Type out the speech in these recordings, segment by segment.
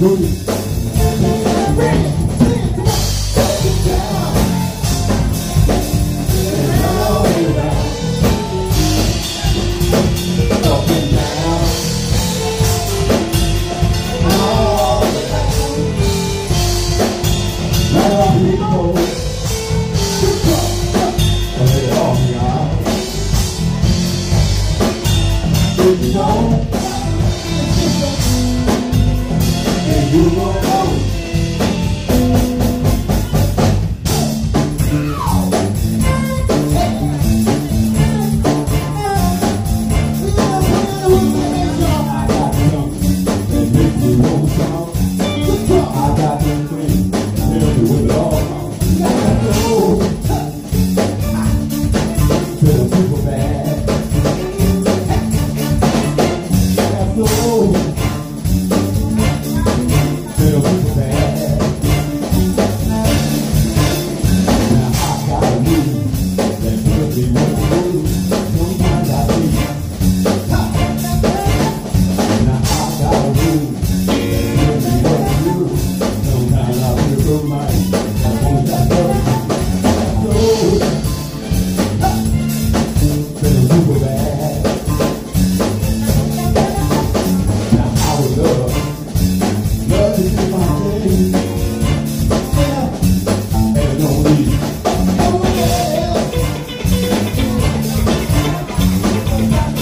Don't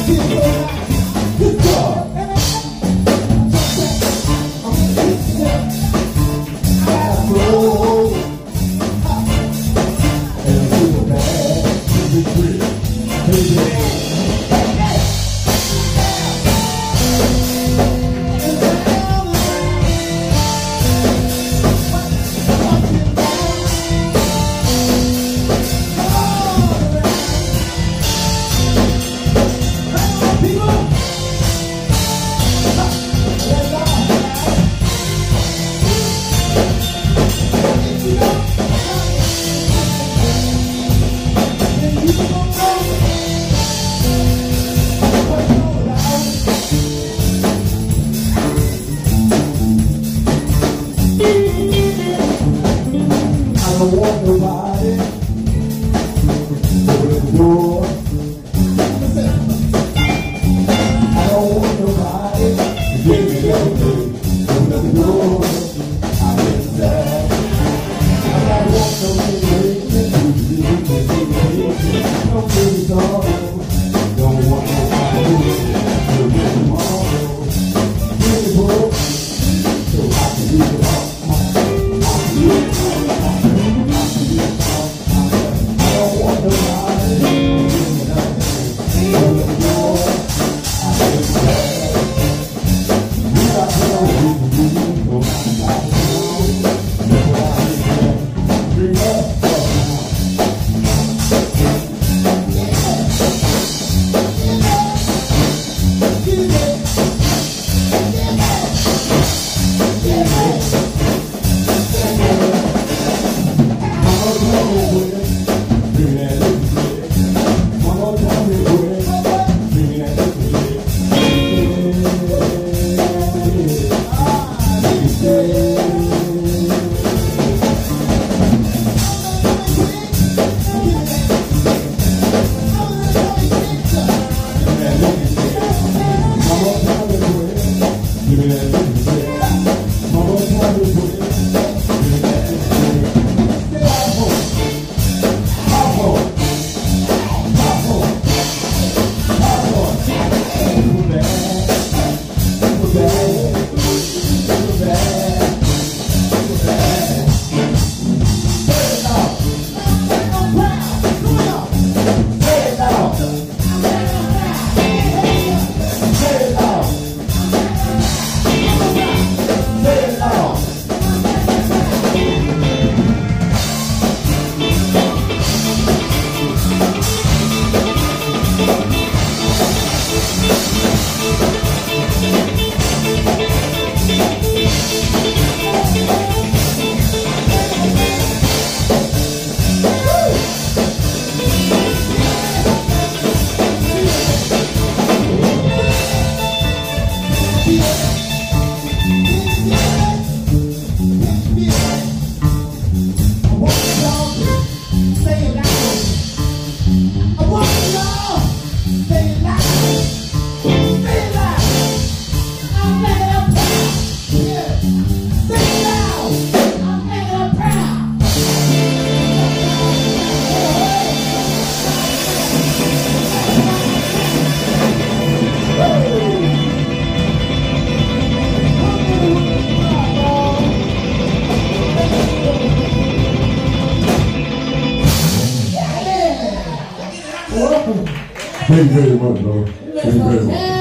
Feel Nobody Thank you very much, brother. Thank you very much.